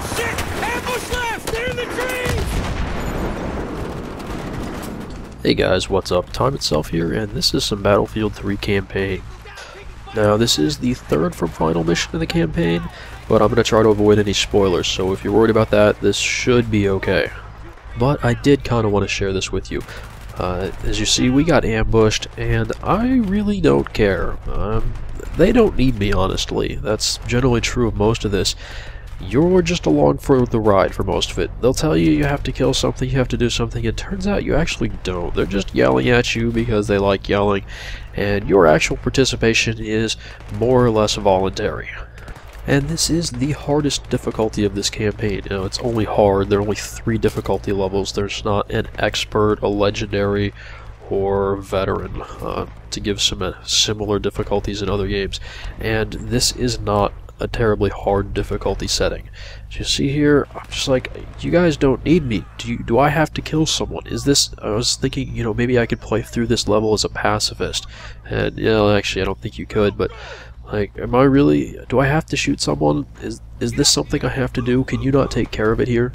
Oh shit! Ambush left! They're in the trees! Hey guys, what's up? Time Itself here, and this is some Battlefield 3 campaign. Now, this is the third from final mission in the campaign, but I'm going to try to avoid any spoilers, so if you're worried about that, this should be okay. But I did kind of want to share this with you. Uh, as you see, we got ambushed, and I really don't care. Um, they don't need me, honestly. That's generally true of most of this. You're just along for the ride for most of it. They'll tell you you have to kill something, you have to do something. It turns out you actually don't. They're just yelling at you because they like yelling, and your actual participation is more or less voluntary. And this is the hardest difficulty of this campaign. You know, it's only hard. There are only three difficulty levels. There's not an expert, a legendary, or veteran uh, to give some uh, similar difficulties in other games. And this is not a terribly hard difficulty setting. As you see here, I'm just like, you guys don't need me. Do you, do I have to kill someone? Is this? I was thinking, you know, maybe I could play through this level as a pacifist, and you know, actually, I don't think you could, but like, am I really? Do I have to shoot someone? Is is this something I have to do? Can you not take care of it here?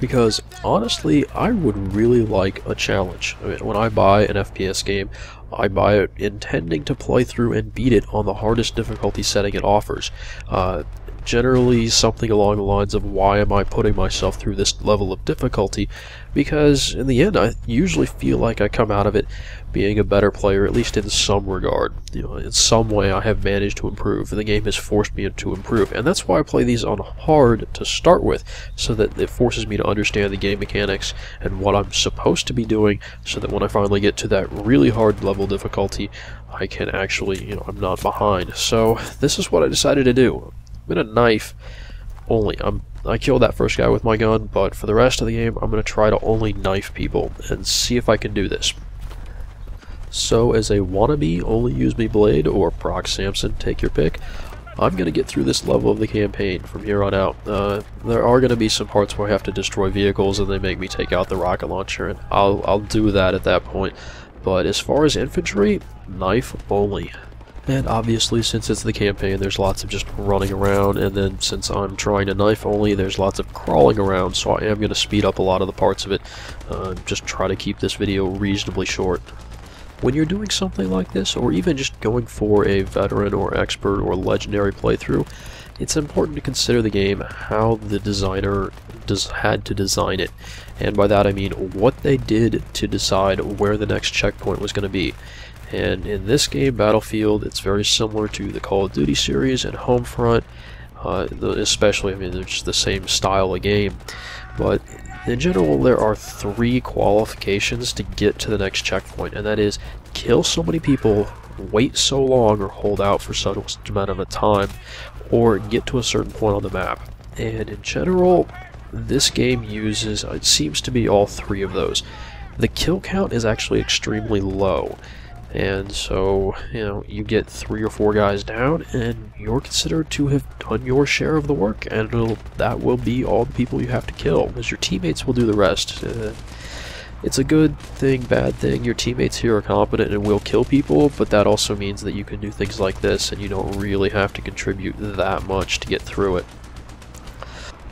Because honestly, I would really like a challenge. I mean, when I buy an FPS game, I buy it intending to play through and beat it on the hardest difficulty setting it offers. Uh, generally something along the lines of why am I putting myself through this level of difficulty? Because in the end I usually feel like I come out of it being a better player at least in some regard. You know in some way I have managed to improve the game has forced me to improve. And that's why I play these on hard to start with so that it forces me to understand the game mechanics and what I'm supposed to be doing so that when I finally get to that really hard level difficulty I can actually you know I'm not behind. So this is what I decided to do I'm gonna knife only. I'm I killed that first guy with my gun, but for the rest of the game, I'm gonna try to only knife people and see if I can do this. So, as a wannabe, only use me blade or proc Samson, take your pick. I'm gonna get through this level of the campaign from here on out. Uh, there are gonna be some parts where I have to destroy vehicles and they make me take out the rocket launcher, and I'll I'll do that at that point. But as far as infantry, knife only. And obviously, since it's the campaign, there's lots of just running around, and then since I'm trying to knife only, there's lots of crawling around, so I am going to speed up a lot of the parts of it, uh, just try to keep this video reasonably short. When you're doing something like this, or even just going for a veteran or expert or legendary playthrough, it's important to consider the game how the designer had to design it. And by that I mean what they did to decide where the next checkpoint was going to be. And in this game, Battlefield, it's very similar to the Call of Duty series and Homefront, uh, especially, I mean, they're just the same style of game. But in general, there are three qualifications to get to the next checkpoint, and that is kill so many people, wait so long, or hold out for such amount of a time, or get to a certain point on the map. And in general, this game uses, it seems to be all three of those. The kill count is actually extremely low. And so, you know, you get three or four guys down, and you're considered to have done your share of the work, and that will be all the people you have to kill, as your teammates will do the rest. Uh, it's a good thing, bad thing. Your teammates here are competent and will kill people, but that also means that you can do things like this, and you don't really have to contribute that much to get through it.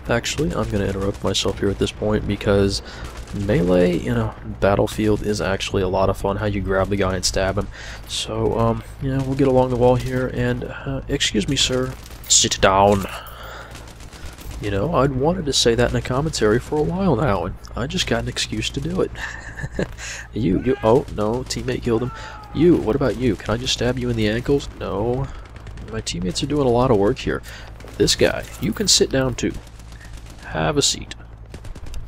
Actually, I'm going to interrupt myself here at this point because melee in a battlefield is actually a lot of fun how you grab the guy and stab him. So um know we'll get along the wall here and uh, excuse me sir. Sit down. You know I'd wanted to say that in a commentary for a while now and I just got an excuse to do it. You you oh no teammate killed him. You what about you? Can I just stab you in the ankles? No. My teammates are doing a lot of work here. This guy you can sit down too. Have a seat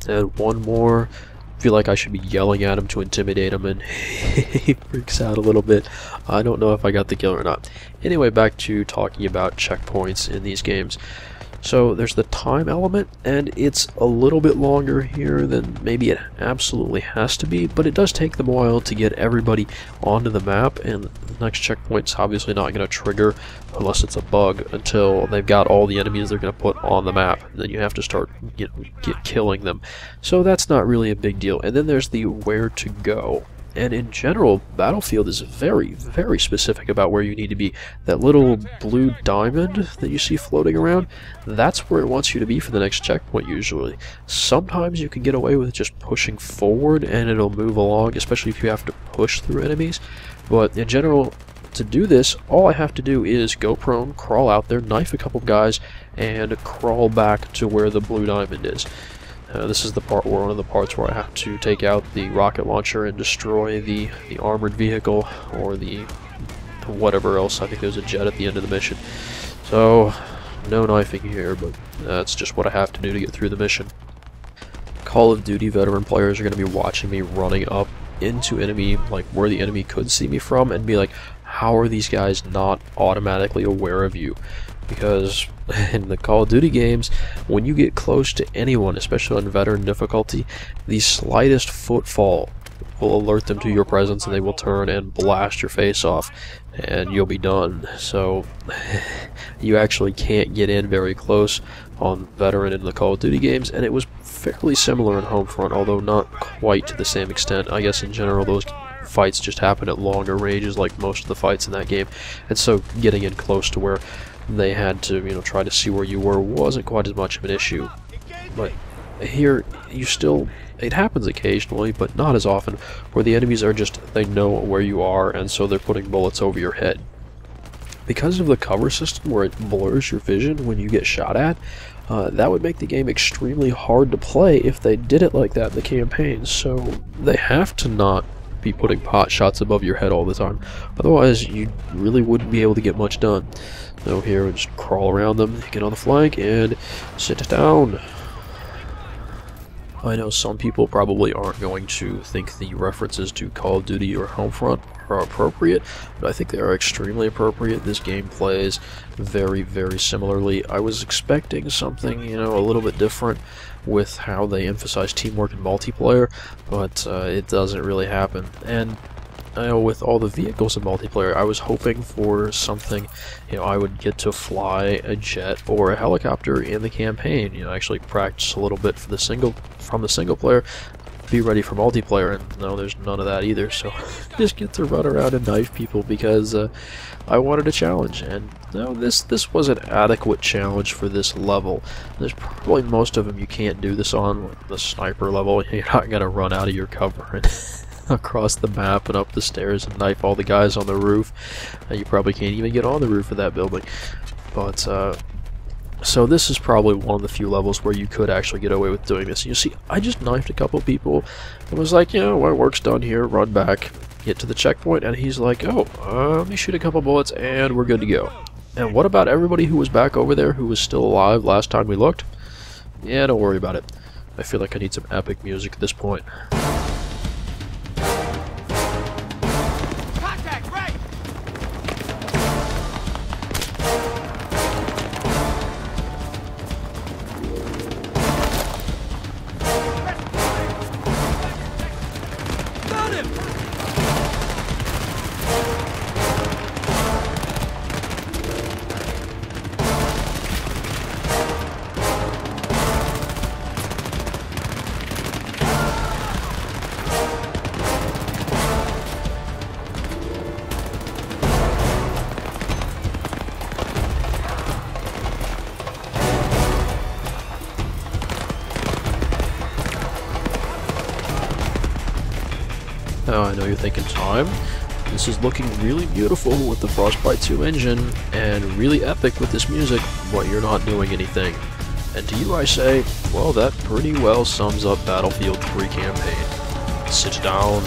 and one more. I feel like I should be yelling at him to intimidate him, and he freaks out a little bit. I don't know if I got the kill or not. Anyway, back to talking about checkpoints in these games. So there's the time element, and it's a little bit longer here than maybe it absolutely has to be, but it does take them a while to get everybody onto the map, and the next checkpoint's obviously not going to trigger unless it's a bug until they've got all the enemies they're going to put on the map. Then you have to start you know, get killing them. So that's not really a big deal. And then there's the where to go. And in general, Battlefield is very, very specific about where you need to be. That little blue diamond that you see floating around, that's where it wants you to be for the next checkpoint usually. Sometimes you can get away with just pushing forward and it'll move along, especially if you have to push through enemies. But in general, to do this, all I have to do is go prone, crawl out there, knife a couple of guys, and crawl back to where the blue diamond is. Uh, this is the part one of the parts where I have to take out the rocket launcher and destroy the, the armored vehicle or the whatever else. I think there's a jet at the end of the mission. So, no knifing here, but that's just what I have to do to get through the mission. Call of Duty veteran players are going to be watching me running up into enemy, like where the enemy could see me from, and be like, how are these guys not automatically aware of you? Because in the Call of Duty games, when you get close to anyone, especially on veteran difficulty, the slightest footfall will alert them to your presence and they will turn and blast your face off and you'll be done. So you actually can't get in very close on veteran in the Call of Duty games and it was fairly similar in Homefront, although not quite to the same extent. I guess in general those fights just happen at longer ranges like most of the fights in that game. And so getting in close to where they had to, you know, try to see where you were wasn't quite as much of an issue. But here, you still, it happens occasionally, but not as often, where the enemies are just, they know where you are, and so they're putting bullets over your head. Because of the cover system where it blurs your vision when you get shot at, uh, that would make the game extremely hard to play if they did it like that in the campaign, so they have to not be putting pot shots above your head all the time. Otherwise, you really wouldn't be able to get much done. So here, we just crawl around them, get on the flank, and sit down. I know some people probably aren't going to think the references to Call of Duty or Homefront are appropriate, but I think they are extremely appropriate. This game plays very, very similarly. I was expecting something, you know, a little bit different with how they emphasize teamwork and multiplayer, but uh, it doesn't really happen. And I know with all the vehicles in multiplayer, I was hoping for something, you know, I would get to fly a jet or a helicopter in the campaign, you know, actually practice a little bit for the single from the single player, be ready for multiplayer, and no, there's none of that either, so just get to run around and knife people because uh, I wanted a challenge, and no, this this was an adequate challenge for this level. There's probably most of them you can't do this on, the sniper level, you're not going to run out of your cover and across the map and up the stairs and knife all the guys on the roof. Uh, you probably can't even get on the roof of that building. But, uh, so this is probably one of the few levels where you could actually get away with doing this. You see, I just knifed a couple people and was like, you know, my work's done here, run back, get to the checkpoint, and he's like, oh, uh, let me shoot a couple bullets and we're good to go. And what about everybody who was back over there who was still alive last time we looked? Yeah, don't worry about it. I feel like I need some epic music at this point. Now I know you're thinking time. This is looking really beautiful with the Frostbite 2 engine, and really epic with this music, but you're not doing anything. And to you I say, well that pretty well sums up Battlefield 3 campaign. Sit down,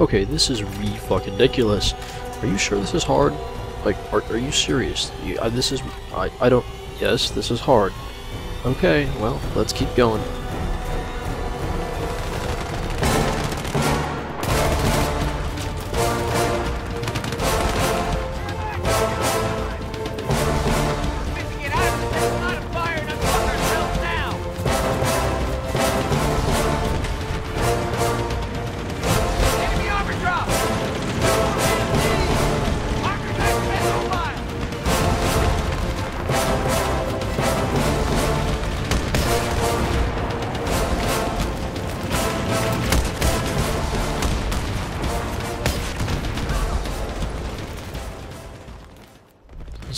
Okay, this is re fucking ridiculous. Are you sure this is hard? Like, are, are you serious? You, uh, this is... I, I don't... Yes, this is hard. Okay, well, let's keep going.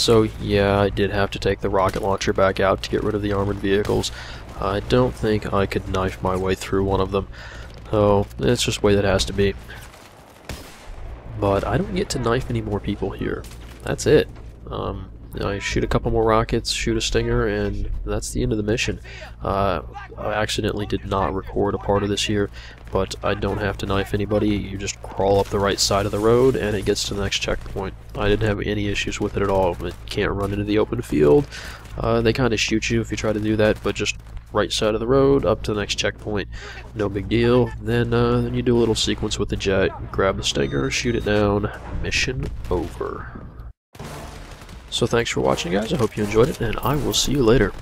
So, yeah, I did have to take the rocket launcher back out to get rid of the armored vehicles. I don't think I could knife my way through one of them. So, it's just the way that has to be. But I don't get to knife any more people here. That's it. Um, I shoot a couple more rockets, shoot a stinger, and that's the end of the mission. Uh, I accidentally did not record a part of this here, but I don't have to knife anybody. You just crawl up the right side of the road, and it gets to the next checkpoint. I didn't have any issues with it at all. It can't run into the open field. Uh, they kind of shoot you if you try to do that, but just right side of the road up to the next checkpoint. No big deal. Then, uh, then you do a little sequence with the jet, grab the stinger, shoot it down. Mission over. So thanks for watching guys, I hope you enjoyed it, and I will see you later.